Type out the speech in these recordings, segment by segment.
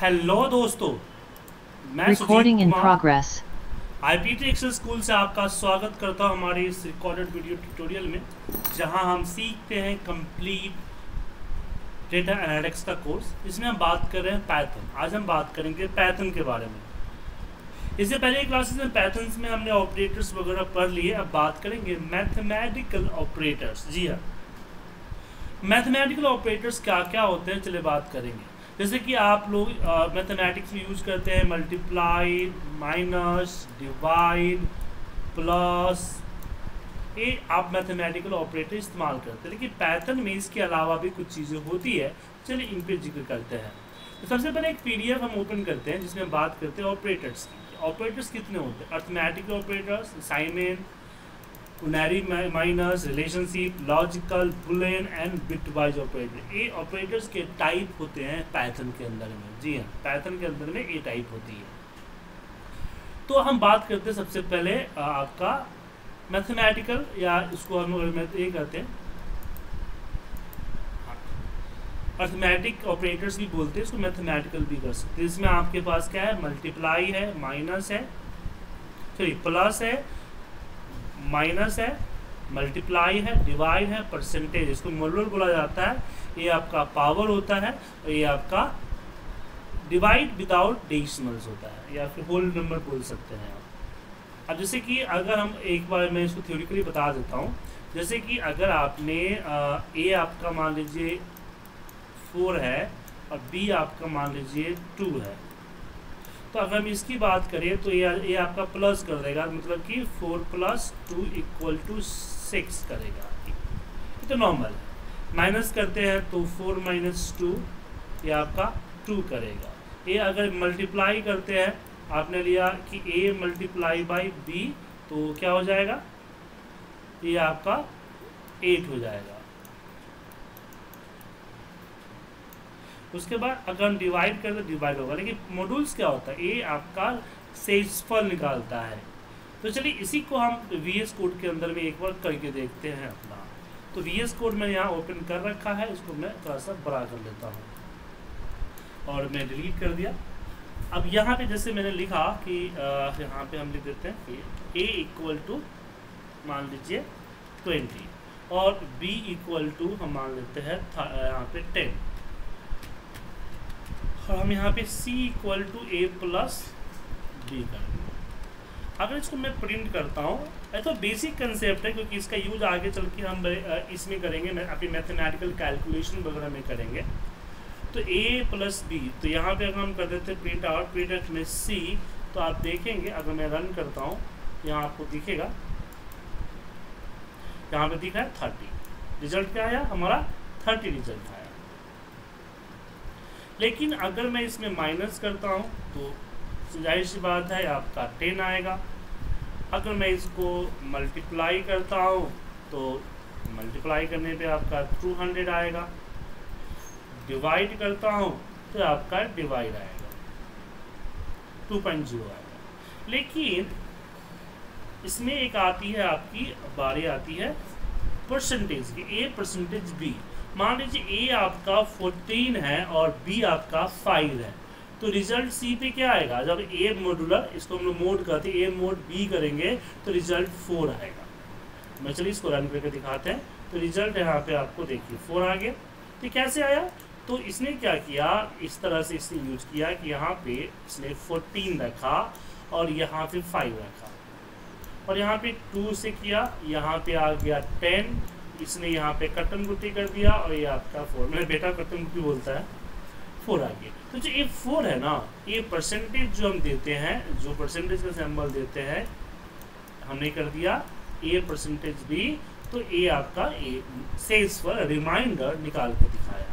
Hello दोस्तों। मैं Sujeet in Kumar. IPT excel school से आपका स्वागत करता हूँ हमारे इस रिकॉर्डेड वीडियो ट्यूटोरियल में जहाँ हम सीखते हैं कंप्लीट डेटा एनालिटिक्स का कोर्स इसमें हम बात कर रहे हैं पैथन आज हम बात करेंगे पैथन के बारे में। इससे पहले क्लासेस में पैथन्स में हमने ऑपरेटर्स वगैरह पढ़ लिए अब बात करेंगे मैथमेटिकल ऑपरेटर्स जी हाँ। मैथमेटिकल ऑपरेटर्स क्या क्या होते हैं? चले बात करेंगे। जैसे कि आप लोग मैथमेटिक्स में यूज़ करते हैं मल्टीप्लाई माइनस डिवाइड प्लस ये आप मैथमेटिकल ऑपरेटर इस्तेमाल करते हैं। लेकिन पैथन में इसके अलावा भी कुछ चीज़ें होती है। चलिए इन पर ज़िक्र करते हैं। तो सबसे पहले एक पीडीएफ हम ओपन करते हैं, जिसमें बात करते हैं ऑपरेटर्स की। ऑपरेटर्स कितने होते हैं? Arithmetical operators assignment unary minus relationship logical Boolean and bitwise operator ये ऑपरेटर्स के टाइप होते हैं पैथन के अंदर में। जी हाँ पैथन के अंदर में ये टाइप होती है। तो हम बात करते हैं सबसे पहले आपका मैथमेटिकल या इसको हम ये कहते हैं। अर्थमेटिक ऑपरेटर्स भी बोलते हैं, इसको मैथमेटिकल भी कर सकते हैं। इसमें आपके पास क्या है? मल्टीप्लाई है माइनस है। सॉरी प्लस है। माइनस है, मल्टीप्लाई है, डिवाइड है, परसेंटेज, इसको मोडल बोला जाता है। ये आपका पावर होता है और ये आपका डिवाइड विदाउट डेसिमल्स होता है, या फिर होल नंबर बोल सकते हैं अब जैसे कि अगर हम एक बार मैं इसको थ्योरिकली बता देता हूँ, जैसे कि अगर आपने ए आपका मान लीजिए फोर है और बी आपका मान लीजिए टू है तो अगर हम इसकी बात करें तो ये ये आपका प्लस कर देगा मतलब कि four plus two equal to six करेगा। ये तो नॉर्मल है। माइनस करते हैं तो फोर माइनस टू ये आपका टू करेगा। ये अगर मल्टीप्लाई करते हैं, आपने लिया कि ए मल्टीप्लाई बाई बी तो क्या हो जाएगा? ये आपका एट हो जाएगा। उसके बाद अगर हम डिवाइड करें तो डिवाइड होगा। लेकिन मॉड्यूल्स क्या होता है? ये आपका सेजफल निकालता है। तो चलिए इसी को हम वी एस कोड के अंदर में एक बार करके देखते हैं अपना। तो वी एस कोड मैंने यहाँ ओपन कर रखा है, इसको मैं थोड़ा सा बड़ा कर लेता हूँ। और मैं डिलीट कर दिया। अब यहाँ पे जैसे मैंने लिखा कि यहाँ पे हम लिख देते हैं ए इक्वल टू मान लीजिए ट्वेंटी और बी इक्वल टू हम मान लेते हैं यहाँ पे टेन और हम यहाँ पे c equal to A plus B करेंगे अगर इसको मैं प्रिंट करता हूँ, ये तो बेसिक कंसेप्ट है क्योंकि इसका यूज़ आगे चल के हम इसमें करेंगे, मैं अभी मैथमेटिकल कैलकुलेशन वगैरह में करेंगे। तो a प्लस बी तो यहाँ पे अगर हम कर देते प्रिंट आउट प्रिंट आउट में c तो आप देखेंगे, अगर मैं रन करता हूँ यहाँ आपको दिखेगा। यहाँ पे दिखा है थर्टी रिज़ल्ट क्या आया? हमारा थर्टी रिज़ल्ट आया। लेकिन अगर मैं इसमें माइनस करता हूँ तो ज़ाहिर सी बात है, आपका टेन आएगा। अगर मैं इसको मल्टीप्लाई करता हूँ तो मल्टीप्लाई करने पे आपका टू हंड्रेड आएगा। डिवाइड करता हूँ तो आपका डिवाइड आएगा। टू पॉइंट ज़ीरो आएगा। लेकिन इसमें एक आती है आपकी, बारी आती है परसेंटेज की ए परसेंटेज बी मान लीजिए ए आपका 14 है और बी आपका 5 है तो रिज़ल्ट सी पे क्या आएगा? जब ए मोडुलर इसको हम लोग मोड करते हैं ए मोड बी करेंगे तो रिज़ल्ट फोर आएगा। मैं चलिए इसको रन करके दिखाते हैं। तो रिज़ल्ट यहाँ पे आपको देखिए फोर आ गया। तो कैसे आया? तो इसने क्या किया? इस तरह से इसने यूज़ किया कि यहाँ पे इसने 14 रखा और यहाँ पे 5 रखा। और यहाँ पे 2 से किया, यहाँ पे आ गया 10 इसने यहाँ पे कटन गुट्टी कर दिया और ये आपका फोर मेरा बेटा कटन गुट्टी बोलता है फोर आ गया। तो जो ये फोर है ना, ये परसेंटेज जो हम देते हैं, जो परसेंटेज का सैम्बल देते हैं, हमने कर दिया ए परसेंटेज बी तो ए आपका ए सेल्स पर रिमाइंडर निकाल के दिखाया।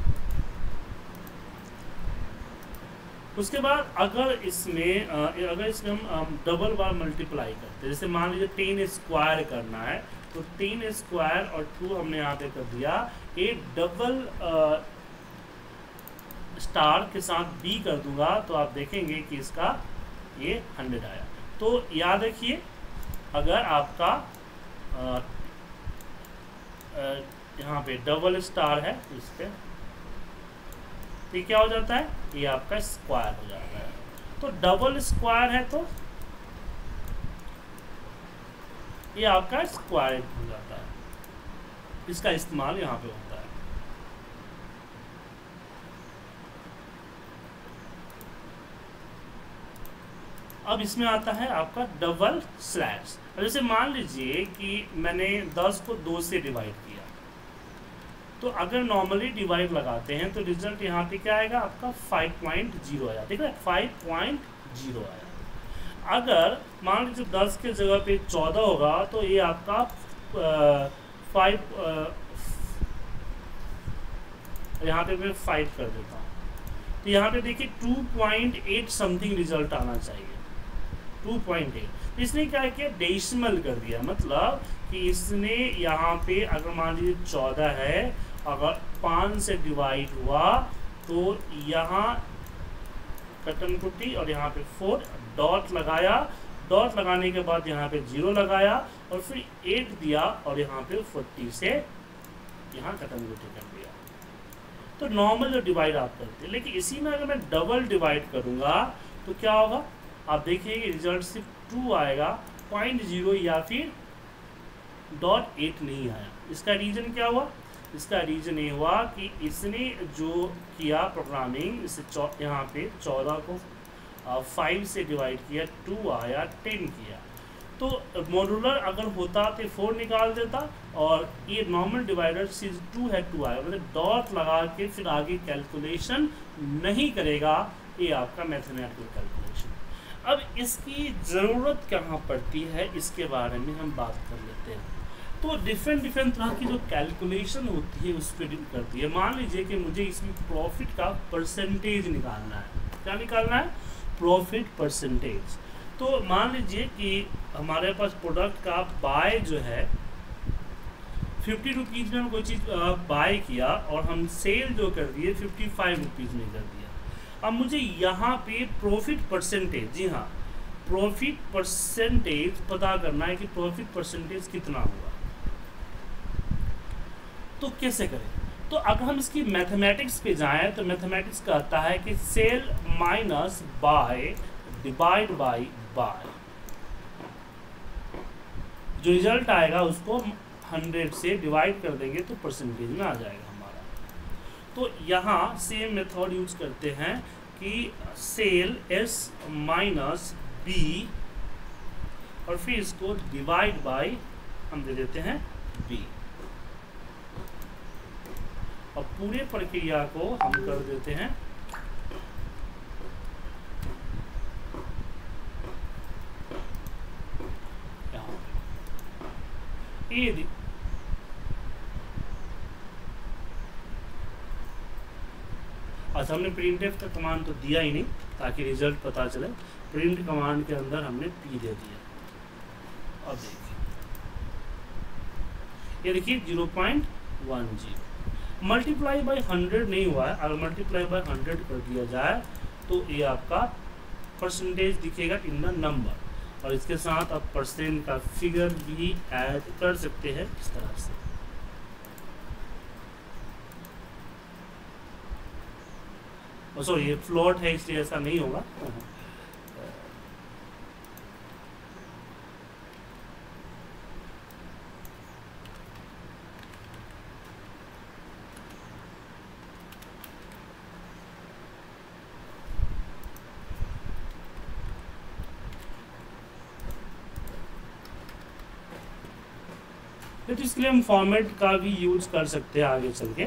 उसके बाद अगर इसमें अगर इसमें हम डबल बार मल्टीप्लाई करते हैं, जैसे मान लीजिए टेन स्क्वायर करना है तो तीन स्क्वायर और टू हमने यहाँ पे कर दिया। ए डबल स्टार के साथ बी कर दूँगा तो आप देखेंगे कि इसका ये हंड्रेड आया। तो याद रखिए, अगर आपका यहाँ पे डबल स्टार है इस पर तो क्या हो जाता है? ये आपका स्क्वायर हो जाता है। तो डबल स्क्वायर है तो ये आपका स्क्वायर हो जाता है। इसका इस्तेमाल यहाँ पे होता है। अब इसमें आता है आपका डबल स्लैश जैसे मान लीजिए कि मैंने 10 को 2 से डिवाइड किया। तो अगर नॉर्मली डिवाइड लगाते हैं तो रिज़ल्ट यहाँ पे क्या आएगा? आपका 5.0 आया। ठीक है? 5.0 आया। अगर मान लीजिए 10 के जगह पे 14 होगा तो ये आपका फाइव यहाँ पे मैं फाइव कर देता हूँ। तो यहाँ पे देखिए 2.8 समथिंग रिज़ल्ट आना चाहिए। 2.8 इसने क्या किया? डेसिमल कर दिया। मतलब कि इसने यहाँ पे अगर मान लीजिए चौदह है, अगर पाँच से डिवाइड हुआ तो यहाँ कटन कुट्टी और यहाँ पे फोर डॉट लगाया डॉट लगाने के बाद यहाँ पे ज़ीरो लगाया और फिर एट दिया और यहाँ पे फोर्टी से यहाँ कुट्टी कर दिया। तो नॉर्मल जो डिवाइड आप करते हैं, लेकिन इसी में अगर मैं डबल डिवाइड करूँगा तो क्या होगा? आप देखिए रिज़ल्ट सिर्फ़ टू आएगा पॉइंट ज़ीरो या फिर डॉट एट नहीं आया। इसका रीज़न क्या हुआ? इसका रीज़न ये हुआ कि इसने जो किया प्रोग्रामिंग इसे यहाँ पे चौदह को फाइव से डिवाइड किया टू आया टेन किया। तो मॉडुलर अगर होता तो फोर निकाल देता और ये नॉर्मल डिवाइडर सिर्फ़ टू है टू आया। मतलब डॉट लगा के फिर आगे कैलकुलेशन नहीं करेगा, ये आपका मैथमेटिकल कैलकुलेशन अब इसकी ज़रूरत कहाँ पड़ती है, इसके बारे में हम बात कर लेते हैं। तो डिफरेंट डिफरेंट तरह की जो कैलकुलेशन होती है, उस पर डिपेंड करती है। मान लीजिए कि मुझे इसमें प्रॉफिट का परसेंटेज निकालना है। क्या निकालना है? प्रॉफिट परसेंटेज तो मान लीजिए कि हमारे पास प्रोडक्ट का बाय जो है फिफ्टी रुपीज़ में हम कोई चीज़ बाय किया और हम सेल जो कर दिए फिफ्टी फाइव रुपीज़ में कर दिया। अब मुझे यहाँ पे प्रॉफिट परसेंटेज जी हाँ प्रॉफिट परसेंटेज पता करना है कि प्रॉफिट परसेंटेज कितना हुआ। तो कैसे करें? तो अगर हम इसकी मैथमेटिक्स पे जाएँ तो मैथमेटिक्स कहता है कि cell minus by divide by by जो रिज़ल्ट आएगा, उसको हंड्रेड से डिवाइड कर देंगे तो परसेंटेज में आ जाएगा हमारा। तो यहाँ सेम मेथड यूज़ करते हैं कि सेल एस माइनस बी और फिर इसको डिवाइड बाय हम दे देते हैं बी और पूरे प्रक्रिया को हम कर देते हैं। ये अच्छा हमने प्रिंट एफ़ का कमांड तो दिया ही नहीं, ताकि रिज़ल्ट पता चले। प्रिंट कमांड के अंदर हमने पी दे दिया। अब देखिए। ये देखिए zero point one zero multiply by hundred नहीं हुआ है। अगर मल्टीप्लाई बाई हंड्रेड कर दिया जाए तो ये आपका परसेंटेज दिखेगा इन द नंबर और इसके साथ आप परसेंट का फिगर भी ऐड कर सकते हैं इस तरह से। सॉरी ये फ्लोट है, इसलिए ऐसा नहीं होगा। तो इसके लिए हम फॉर्मेट का भी यूज़ कर सकते हैं आगे चल के।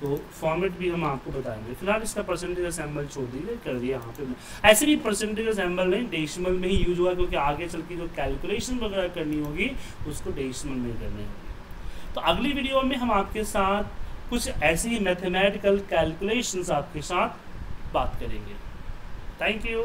तो फॉर्मेट भी हम आपको बताएँगे। फ़िलहाल इसका परसेंटेज असेंबल छोड़ दीजिए, कर दिया यहाँ पे। ऐसे भी परसेंटेज असेंबल नहीं डेसिमल में ही यूज़ हुआ क्योंकि आगे चल के जो कैलकुलेशन वगैरह करनी होगी, उसको डेसिमल में करनी होगी तो अगली वीडियो में हम आपके साथ कुछ ऐसी ही मैथमेटिकल कैलकुलेशंस आपके साथ बात करेंगे। Thank you